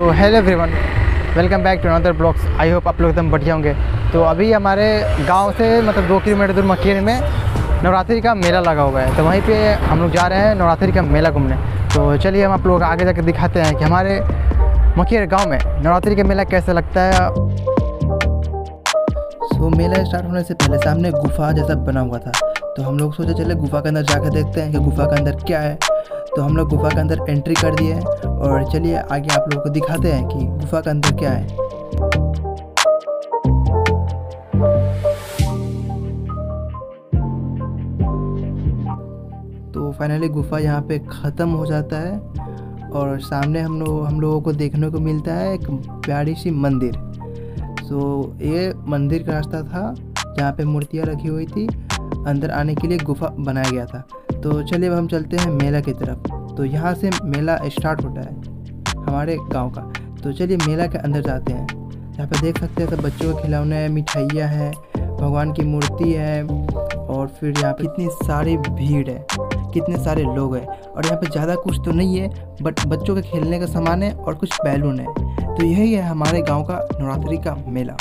तो hello everyone welcome back to another blogs I hope आप लोग एकदम बढ़िया होंगे। तो अभी हमारे गाँव से मतलब दो किलोमीटर दूर मकेर में नवरात्रि का मेला लगा हुआ है। तो वहीं पे हम लोग जा रहे हैं नवरात्रि का मेला घूमने। तो चलिए हम आप लोग आगे जाकर दिखाते हैं कि हमारे मकेर गाँव में नवरात्रि का मेला कैसे लगता है। सो so, मेला स्टार्ट होने से पहले सामने गुफा जैसा बना हुआ था। तो हम लोग सोचे चले गुफा के अंदर जाकर देखते हैं कि गुफा के अंदर क्या है। तो हम लोग गुफा के अंदर एंट्री कर दिए। और चलिए आगे आप लोगों को दिखाते हैं कि गुफा का अंदर क्या है। तो फाइनली गुफा यहाँ पे ख़त्म हो जाता है और सामने हम लोग, हम लोगों को देखने को मिलता है एक प्यारी सी मंदिर। सो ये मंदिर का रास्ता था जहाँ पे मूर्तियाँ रखी हुई थी। अंदर आने के लिए गुफा बनाया गया था। तो चलिए अब हम चलते हैं मेला की तरफ़। तो यहाँ से मेला स्टार्ट होता है, हमारे गाँव का। तो चलिए मेला के अंदर जाते हैं। यहाँ पे देख सकते हैं सब बच्चों के खिलौने हैं, मिठाइयाँ हैं, भगवान की मूर्ति है और फिर यहाँ पे कितनी सारी भीड़ है, कितने सारे लोग हैं। और यहाँ पे ज़्यादा कुछ तो नहीं है, बट बच्चों के खेलने का सामान है और कुछ बैलून है। तो यही है हमारे गाँव का नवरात्रि का मेला।